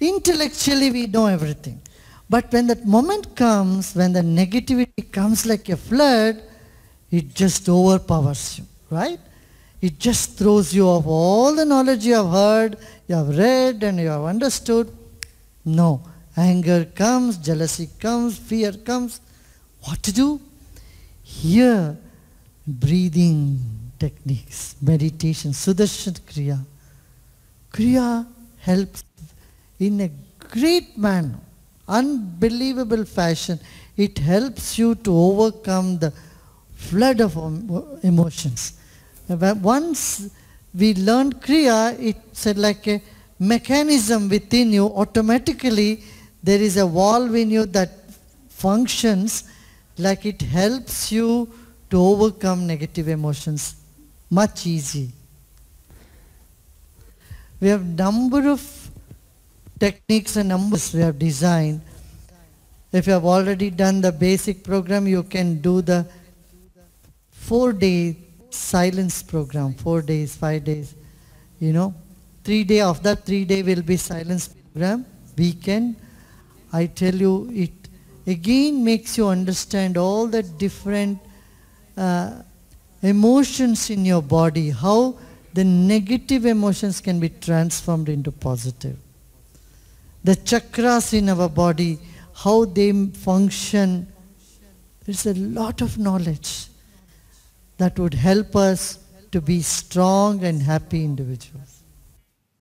Intellectually we know everything. But when that moment comes, when the negativity comes like a flood, it just overpowers you, right? It just throws you off all the knowledge you have heard, you have read, and you have understood. No. Anger comes, jealousy comes, fear comes. What to do? Here, breathing techniques, meditation, Sudarshan Kriya. Kriya helps in a great manner, unbelievable fashion. It helps you to overcome the flood of emotions. Once we learn Kriya, it's like a mechanism within you. Automatically, there is a valve in you that functions like it helps you to overcome negative emotions much easy. We have number of techniques and numbers we have designed. If you have already done the basic program, you can do the four day silence program, four days, five days, you know. Three day of that three day will be silence program, weekend. I tell you, it again makes you understand all the different uh, emotions in your body, how the negative emotions can be transformed into positive. The chakras in our body, how they function. There's a lot of knowledge that would help us to be strong and happy individuals.